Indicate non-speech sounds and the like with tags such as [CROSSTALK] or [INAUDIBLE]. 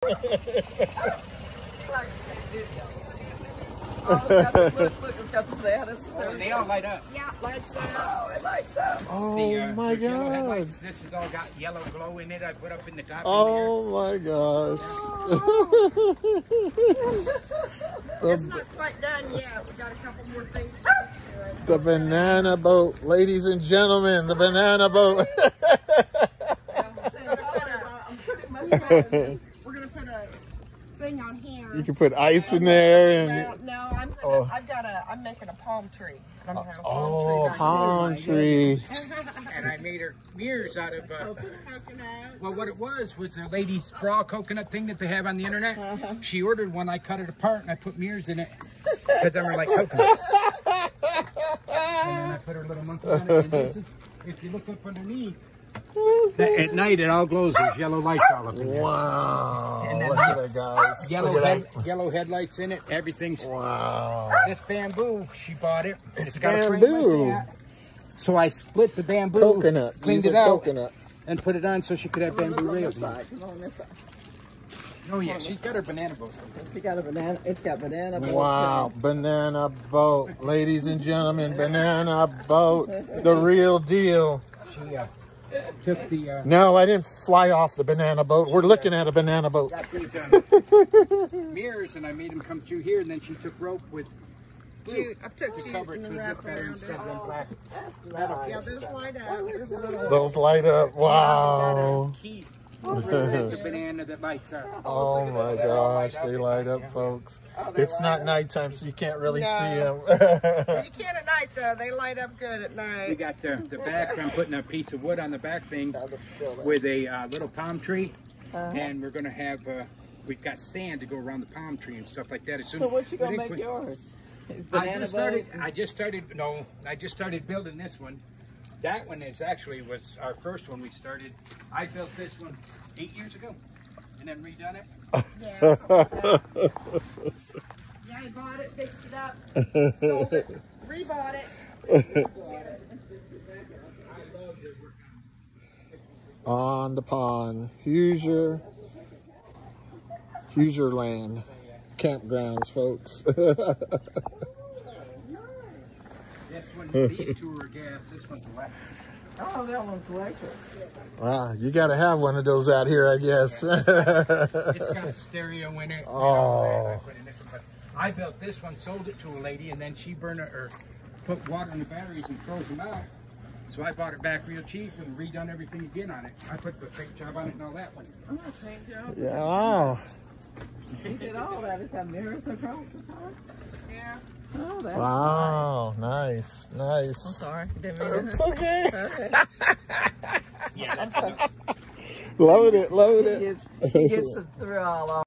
[LAUGHS] Oh, look, look, look, it's got the lattice there. They all light up. Yeah, lights out. Oh, it lights up. Oh The, uh, my those yellow god. This has all got yellow glow in it. I put up in the top. Oh my gosh. [LAUGHS] It's not quite done yet. We got a couple more things to do to. The banana boat, ladies and gentlemen, the banana boat. [LAUGHS] thing on here. you can put ice in there Well, and no, I'm putting, Oh. I've got a, I'm making a palm tree. I'm gonna have a oh, palm palm tree. tree. [LAUGHS] And I made her mirrors out of. Uh, Coconut. well, what it was was a lady's bra coconut thing that they have on the internet. Uh-huh. She ordered one. I cut it apart and I put mirrors in it because them are like coconuts. [LAUGHS] and then I put her little monkey on it. And this is, if you look up underneath, at night it all glows. There's yellow lights all up in there. Wow. And then [LAUGHS] Look at that, guys. Yellow Look at head, yellow headlights in it. Everything's Wow. this bamboo. She bought it. It's got a frame bamboo. like. So I split the bamboo, Coconut. cleaned These it out, coconut. and put it on so she could have bamboo Come on rails. it. on this side. Oh yeah, she's got her banana boat. She got a banana. It's got banana. boat Wow, banana boat, ladies and gentlemen, banana boat, the real deal. She uh, took the uh, No, I didn't fly off the banana boat. We're looking at a banana boat. got these [LAUGHS] mirrors, and I made him come through here, and then she took rope with glue Jute. I took to cover it and so wrap around instead of it. them. Yeah, those light up. There's a little. Those light up. Wow. Key. It's a [LAUGHS] banana that lights up. Oh my gosh, they light up, folks. It's not nighttime, so you can't really see them. You [LAUGHS] can't at night though. They light up good at night. We got the, the back. I'm putting a piece of wood on the back thing with a uh, little palm tree, and we're gonna have. Uh, we've got sand to go around the palm tree and stuff like that. As soon, So what you gonna make quit- yours? I Banana just boat? started. I just started. No, I just started building this one. That one is actually was our first one we started. I built this one eight years ago, and then redone it. [LAUGHS] Yeah, like yeah, I bought it, fixed it up, sold it, rebought it. On the pond, Hoosier, Hoosier Land, campgrounds, folks. [LAUGHS] This one, hmm. these two are gas. This one's electric. Oh, that one's electric. wow, you got to have one of those out here, I guess. It's got a stereo in it. [LAUGHS] Oh. I put in this one, but I built this one, sold it to a lady, and then she burned it or put water in the batteries and froze them out. So I bought it back real cheap and redone everything again on it. I put the paint job on it and all that one. Oh, thank you. yeah, wow. You did all that. It's got mirrors across the top. Yeah. Oh, that's Wow, nice, nice. I'm sorry. Didn't mean It's okay. to. [LAUGHS] Yeah, that's Loving it, loving He it. gets, he gets through all